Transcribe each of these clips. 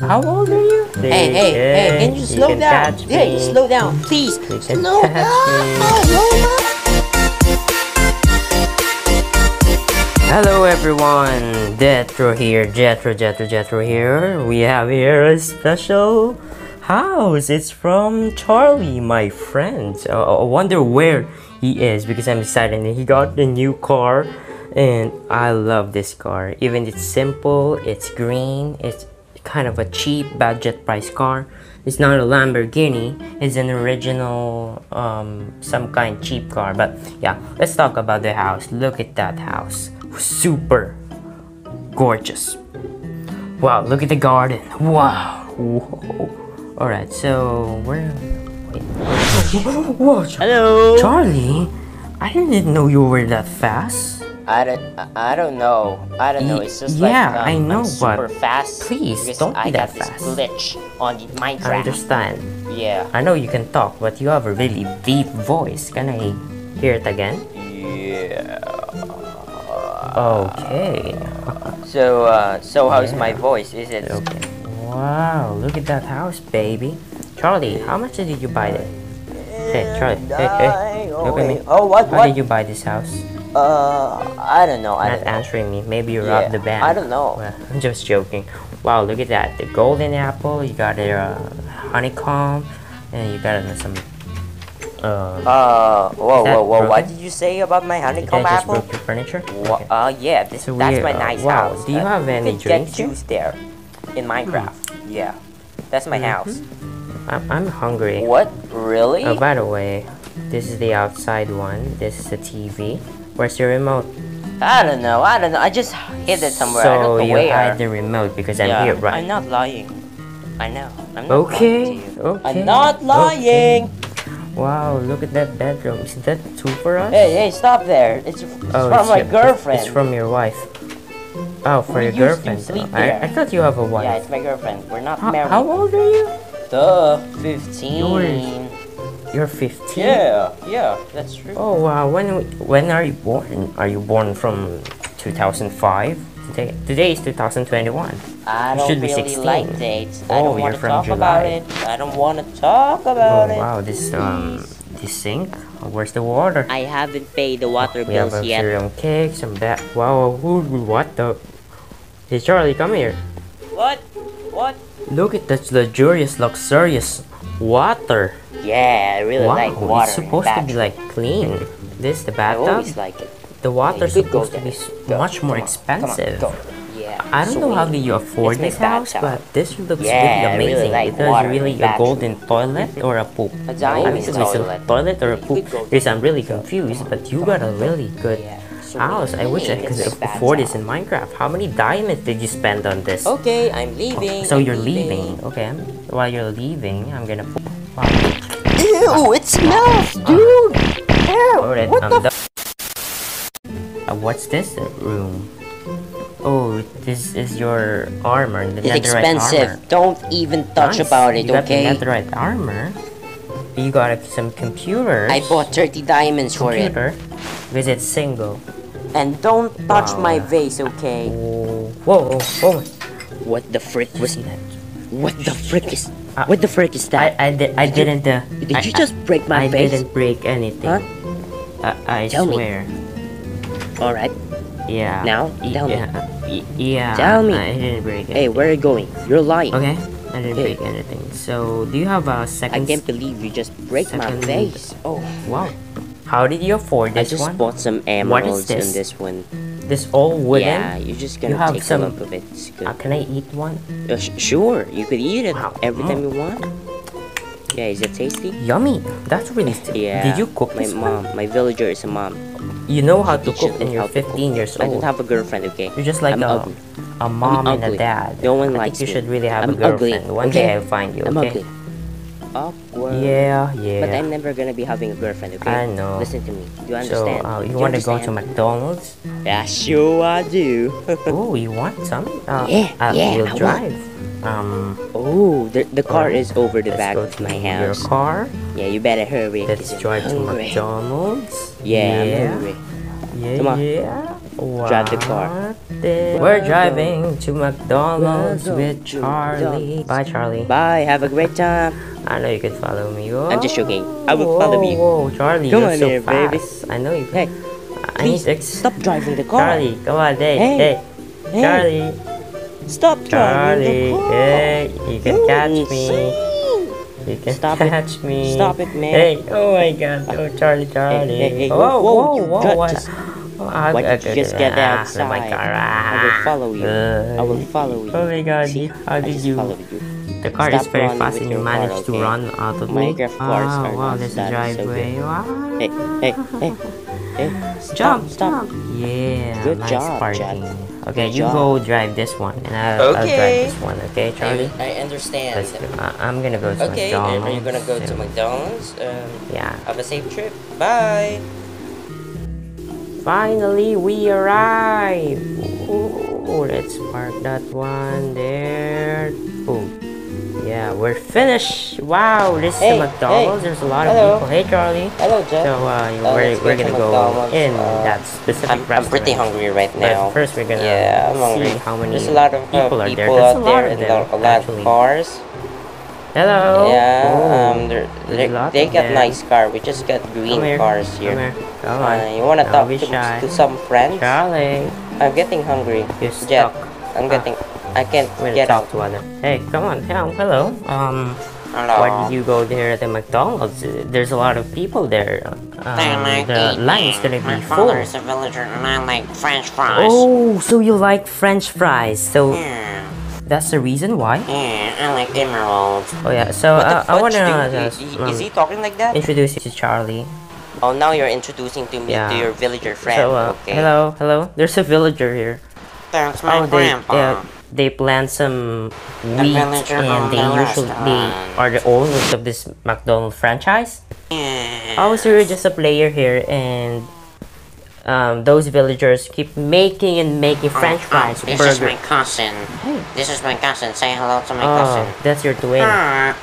How old are you? Hey, hey, hey, can you slow can down? Hey, me. slow down, please. You Slow down. Hello everyone, Jethro here, Jethro, Jethro, Jethro here. We have here a special house. It's from Charlie, my friend. Uh, I wonder where he is because I'm excited. He got a new car, and I love this car. Even it's simple, it's green, it's kind of a cheap budget price car. It's not a Lamborghini. It's an original, um, some kind cheap car. But yeah, let's talk about the house. Look at that house, super gorgeous. Wow, look at the garden. Wow. Whoa. All right, so where? Wait. Whoa, Hello. Charlie. I didn't know you were that fast. I don't, I- don't know. I don't know. It's just yeah, like um, I know, I'm super but fast. please, don't be I that got this fast. glitch on the I understand. Yeah. I know you can talk, but you have a really deep voice. Can I hear it again? Yeah. Okay. So, uh, so how's my voice? Is it? Okay. Wow, look at that house, baby. Charlie, how much did you buy it? Hey, Charlie. Hey, hey. Look at me. Oh, what? How What? did you buy this house? Uh, I don't know. I Not don't know. answering me. Maybe you Yeah, robbed the bank. I don't know. Well, I'm just joking. Wow, look at that. The golden apple. You got a uh, honeycomb, and you got uh, some. Uh, Uh, whoa, whoa, whoa! What did you say about my I honeycomb just apple? broke your furniture? Wha- Okay. Uh, yeah, this, So that's my nice wow, house. do you have any you drinks get juice there in Minecraft. Yeah, that's my house. I'm, I'm hungry. What? Really? Oh, by the way, this is the outside one. This is the TV. Where's your remote? I don't know. I don't know. I just hid it somewhere. I So don't know you where. hide the remote because I'm here, right? I'm not lying. I know. I'm not Okay, lying to you. okay, I'm not okay. lying. Wow, look at that bedroom. Is that two for us? Hey, hey, stop there. It's, it's Oh, from my your- girlfriend. It's from your wife. Oh, for We your girlfriend. I. I thought you have a wife. Yeah, it's my girlfriend. We're not how, married. how old are you? Duh, 15. You're 15. Yeah, yeah, that's true. Oh wow. When when are you born? Are you born from 2005? Today today is 2021. I You don't should be really 16. like dates. I Oh, don't you're want to from talk about July. it. I don't want to talk Oh about it. wow. This um this sink. Where's the water? I haven't paid the water We have bills yet. cereal cake, some that. Wow. Who, what the? Hey Charlie, come here. What? What? Look at that luxurious, luxurious water. Yeah, I really wow, like water. it's supposed to be like clean. This the bathtub. I always like it. The water's could go supposed to be Go. much more on, expensive. On. Yeah. I don't know how did you afford this house, but this looks Yeah, really really amazing. like it has really a golden toilet or a poop. A I diamond think it's a toilet. toilet or a poop because I'm really confused. But you got a really good Yeah. So house. I wish I could afford this in Minecraft. How many diamonds did you spend on this? Okay, I'm leaving. So I'm you're leaving. Okay. While you're leaving, I'm gonna. Wow. Ew, it smells, dude. Ew, Alright, what I'm the? Uh, what's this room? Oh, this is your armor. The It's expensive. Armor. Don't even touch Nice. about it, you got okay? the netherite armor. You got uh, some computers. I bought 30 diamonds for it. computer because it's single. And don't touch Wow. my vase, okay? Whoa, oh, oh. What the frick was that? What the frick is Uh, What the frick is that? I, did, I Did you- didn't. Uh, Did I, you just break my I, I vase? didn't break anything. Huh? I, I Tell me. swear. Alright. Yeah. Now, tell me. yeah, y- Yeah. Tell me. I didn't break it. Hey, where are you going? You're lying. Okay. I didn't break anything. So, do you have a second? I can't believe you just break my vase. Oh, Wow. How did you afford this? one? I just one? bought some emeralds this? in this one. This all wooden. Yeah, you're just gonna have take some- a look of it. It's good. Uh, can I eat one? Uh, sure, you could eat it Wow. every Mm. time you want. Yeah, is it tasty? Yummy. That's really. tasty. Yeah. Did you cook My this one? mom, my villager is a mom. You know how to cook, and you're how to cook. 15 years old. I don't have a girlfriend, okay? You're just like I'm a, ugly. A mom and a dad. No one I likes think you me. should really have I'm a girlfriend. ugly, One okay? day I'll find you. Okay? I'm okay? ugly. Awkward. Yeah, yeah. But I'm never gonna be having a girlfriend, okay? I know. Listen to me. Do you so, understand? uh, you want to go to? McDonald's? Yeah, sure I do. oh, you want some? Uh, Yeah, uh, yeah, We'll I want. drive. Um, oh, the, the car is over the let's back of my house. your car. Yeah, you better hurry. Let's drive to. McDonald's. Yeah, yeah. Hungry. Yeah, Come on. yeah. Drive the car. We're driving to McDonald's with Charlie. Bye, Charlie. Bye. Have a great time. I know you can follow me. I'm just joking. I will follow you. Whoa, Charlie, Come you're on so here, baby. I know you. Hey, I need please to stop driving the car. Charlie, come on, hey, Hey. hey, Hey, Charlie, stop driving Charlie, the car. hey, you can You're catch me. insane. You can Stop it. me. Stop it, man. Hey, oh my God, oh Charlie, Charlie. hey, hey, whoa, whoa, whoa, you whoa, what? just- Oh, I- Why did you just get outside? Oh my God, I will follow you. I will follow you. Oh my God, See, how did you? you. The car Stop is very fast and you your car, managed to run out of. Minecraft cars Ah, are wow, there's a that so driveway. Wow. Hey, hey, hey, hey. Jump, stop. jump. Yeah, Good nice job, parking. Jack. Okay, Good you job. go drive this one, and I'll, I'll drive this one. Okay, Charlie. I understand. Let's go. I, I'm gonna go to Okay, McDonald's. are you gonna go to. McDonald's? Um, Yeah. have a safe trip. Bye. Finally, we arrive. Ooh, let's park that one there. Oh, yeah, we're finished. Wow, this is Hey, the McDonald's. hey. There's a lot Hello. of people. Hey, Charlie. Hello, Jeff. So uh, Uh, we're, we're gonna go McDonald's. in Uh, that specific I'm, I'm pretty hungry right But now. first, we're gonna yeah, I'm see hungry. how many There's a lot of uh, people are there. people There's out a lot there of and them, a lot actually. of cars. Hello. Yeah, Oh, um, they're, they a lot they got nice car. We just got green here. cars Come here. here. Come Uh, on. you wanna Don't talk to, to some friends? Charlie, I'm getting hungry. you're stuck. I'm Ah. getting. I can't I'm get talk out. to other. Hey, come on. Hello. Hello. Um, Hello. why did you go there at the McDonald's? Uh, There's a lot of people there. Um, the line is gonna be My full. father is a villager and I like french fries. Oh, so you like French fries? So Yeah, that's the reason why? yeah, I like emeralds. Oh yeah. So uh, I wanna just, Is- um, Is he talking like that? introduce you to Charlie. Oh, now you're introducing to me Yeah. to your villager friend. So uh, okay. hello, hello. There's a villager here. That's my Oh, they grandpa. Uh, they plant some wheat villager and they the usually they are the owners of this McDonald's franchise. yeah. I was really just a player here, and um, those villagers keep making and making French Oh, fries, oh, this is my cousin. Hey. This is my cousin. Say hello to my Oh, cousin. that's your twin. Ah,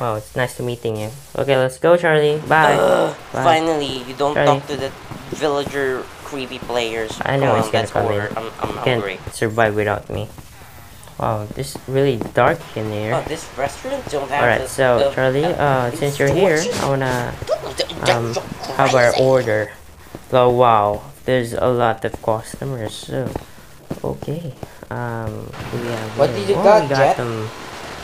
Wow, it's nice to meeting you. Okay, let's go, Charlie. Bye. Ugh, Bye. finally, you don't Charlie. talk to the villager creepy players. I know Come he's on, gonna come order. in. I'm, I'm can't survive without me. Wow, this is really dark in Oh, here. this restaurant don't have. Alright, the- so the- Charlie, uh, since you're here, I wanna um, have our order. Oh wow, there's a lot of customers. So, okay. Um, we have. What did you oh, got, we got Jet? some.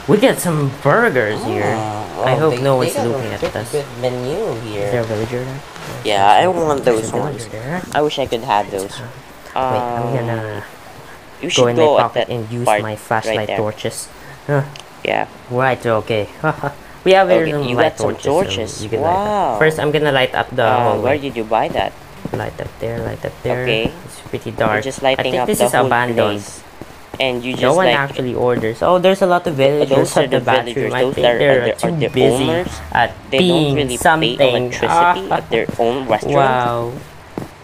We get some burgers here. Oh, I hope they- no one's one's got a looking at us. Menu Is here. there a villager there? Yeah, I want those ones. there. I wish I could have those. Wait, I'm Um, gonna you go in go my pocket and use my flashlight there. torches. Huh. Yeah. Right, okay. we have Okay, some you light got some torches. so you can light up. Wow. First, I'm gonna light up the Uh, where did you buy that? Light up there, light up there. Okay. It's pretty dark. just I think up this the is whole abandoned. place. And you just No one like actually orders. Oh, there's a lot of villagers those are at the the bathroom. villagers. I think are- they're are too are busy owners. at they being don't really something. pay electricity at their own restaurant. wow.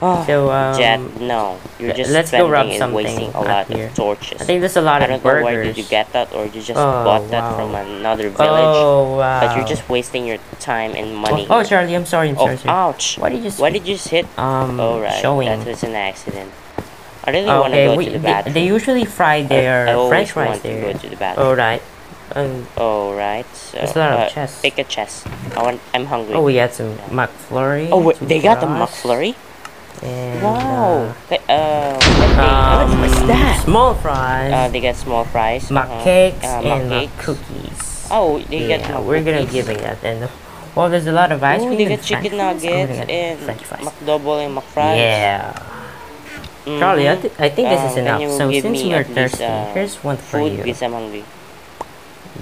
Oh, So, um, Jet, no. You're just let's go spending rub and something wasting a lot here. of torches. I think there's a lot I of don't know where did you get that or you just Oh, bought that wow. from another village. Oh, wow. But you're just wasting your time and money. Oh, oh, Charlie, I'm sorry. I'm Oh, sorry. ouch. Why did you? Why did you just hit? um Oh, right. showing? That was an accident. I really want to okay, go we, to the they, bathroom. they usually fry their I, I French fries want to there. go to the bathroom. All right. Um, Oh, right. So, There's a lot of uh, chess. Pick a chess. I want. I'm hungry. oh, we had some McFlurry. Oh, wait, they got the fries, McFlurry. And, Wow. Uh, Uh, um, thing- what's that? Small fries, Uh, they got small fries. Mac uh-huh. cakes, Uh, and cakes. cookies. Oh, they yeah, got we're gonna cookies. giving that. And well, there's a lot of ice Oh, cream. they and got chicken fries. Nuggets get and fries. McDouble and McFries. Yeah. Mhm. Charlie, I, thi- I think this is enough. So since you are at least, thirsty, uh, here's one for Food you. because I'm hungry.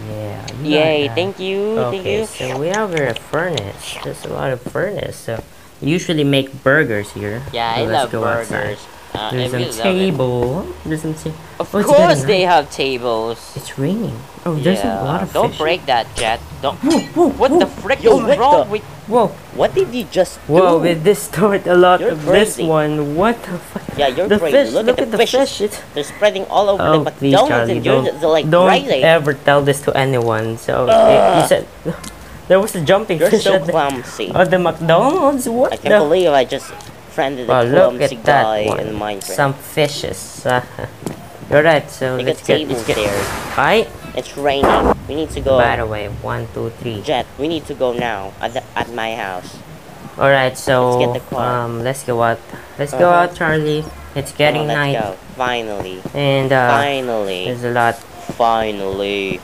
Yeah. you Yay! got. Thank you. Thank you. so we have here a furnace. There's a lot of furnace. So usually make burgers here. Yeah, So I let's love go outside. Uh, There's a table. There's some table. Of Oh, course they have tables. It's raining. Oh, there's yeah. a lot of Don't fish. break that, Jet. Don't. Whoa, whoa, What whoa, the frick Yo, is wrong the- with? Whoa, What did you just do? whoa! With this start a lot You're of this one. What the fuck? Yeah, you're the crazy. fish. Look, Look, at the fish. It's, They're spreading all over oh, the please, McDonald's Charlie, and you're don't, just, like don't crazy. ever tell this to anyone. So you- you said there was a jumping You're fish so at the, clumsy. at the McDonald's. What I can't believe I just friendly Well, look at that one. Some fishes. You're right. So let's get let's get. there. Hi. It's raining. We need to go. By the way, one, two, three. Jet, we need to go now at the, at my house. All right. So Let's get the car. um, let's go out. Let's go Uh-huh. out, Charlie. It's getting let's night, go. Finally. and uh, Finally. there's a lot. Finally.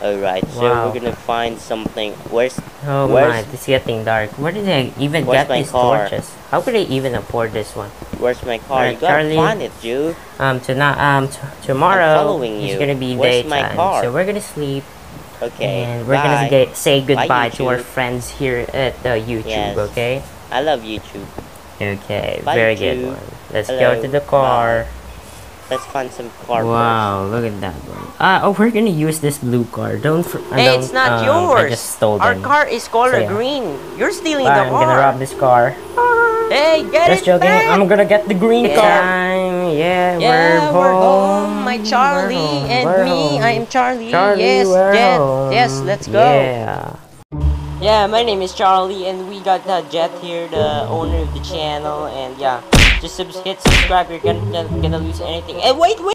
Alright, so we're gonna find something. Where's Oh Where's- my, it's getting dark. Where did I even get these car? torches? How could I even afford this one? Where's my car? Alright, you gotta Charlie. find it, dude. Um, tonight, um, t- tomorrow is you. gonna be Where's my daytime, car? so we're gonna sleep Okay. and we're bye. gonna get, say goodbye to our friends here at uh, YouTube. Yes. Okay. I love YouTube. Okay. Bye, very good one. Let's Hello. go to the car. Let's find some car. Wow, look at that one. Ah, oh, we're gonna use this blue car. Don't. Fr- uh, Hey, don't, it's not um, yours. I just stole Our them. car is color So, yeah. green. You're stealing Bye, the I'm car. gonna rob this car. Hey, get Just it joking. back. I'm gonna get the green Yeah. car. Yeah, yeah, we're home. My We're Charlie home. and We're me. home. I am Charlie. Charlie, yes, we're home. Yes, let's go. Yeah. Yeah, my name is Charlie, and we got uh, Jet here, the owner of the channel. And yeah, just hit subscribe. You're gonna, gonna lose anything. And wait, wait.